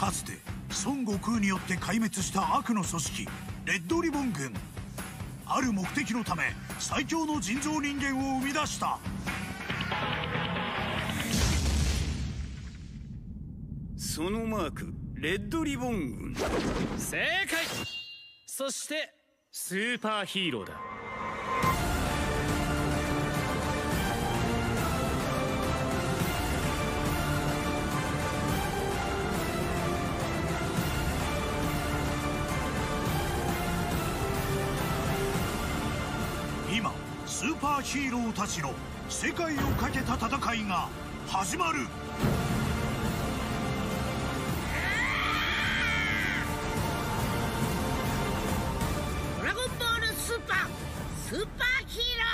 かつて孫悟空によって壊滅した悪の組織レッドリボン軍。ある目的のため最強の人造人間を生み出した。そのマークレッドリボン軍。正解。そしてスーパーヒーローだ今スーパーヒーローたちの世界をかけた戦いが始まる「ドラゴンボールスーパースーパーヒーロー」